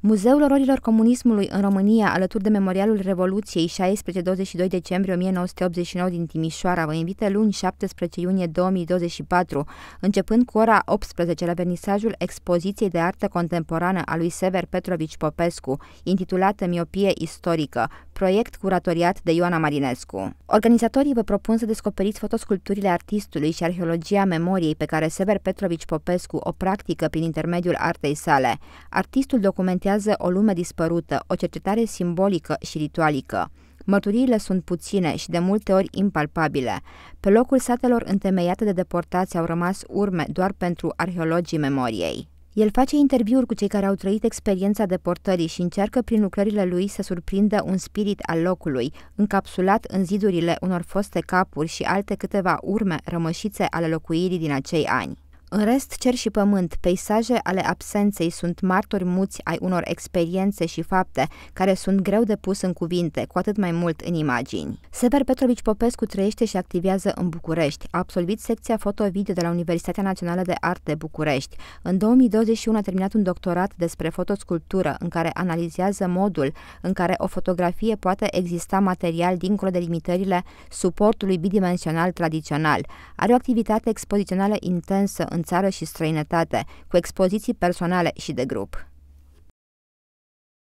Muzeul Ororilor Comunismului în România, alături de Memorialul Revoluției 16-22 decembrie 1989 din Timișoara, vă invită luni 17 iunie 2024, începând cu ora 18 la vernisajul expoziției de artă contemporană a lui Sever Petrovici Popescu, intitulată Miopie istorică, proiect curatoriat de Ioana Marinescu. Organizatorii vă propun să descoperiți fotosculpturile artistului și arheologia memoriei pe care Sever Petrovici Popescu o practică prin intermediul artei sale. Artistul documentează creează o lume dispărută, o cercetare simbolică și ritualică. Mărturiile sunt puține și de multe ori impalpabile. Pe locul satelor întemeiate de deportați au rămas urme doar pentru arheologii memoriei. El face interviuri cu cei care au trăit experiența deportării și încearcă prin lucrările lui să surprindă un spirit al locului, încapsulat în zidurile unor foste capuri și alte câteva urme rămășițe ale locuirii din acei ani. În rest, cer și pământ, peisaje ale absenței sunt martori muți ai unor experiențe și fapte care sunt greu de pus în cuvinte, cu atât mai mult în imagini. Sever Petrovici Popescu trăiește și activează în București. A absolvit secția foto-video de la Universitatea Națională de Arte București. În 2021 a terminat un doctorat despre fotosculptură, în care analizează modul în care o fotografie poate exista material dincolo de limitările suportului bidimensional tradițional. Are o activitate expozițională intensă în țară și străinătate, cu expoziții personale și de grup.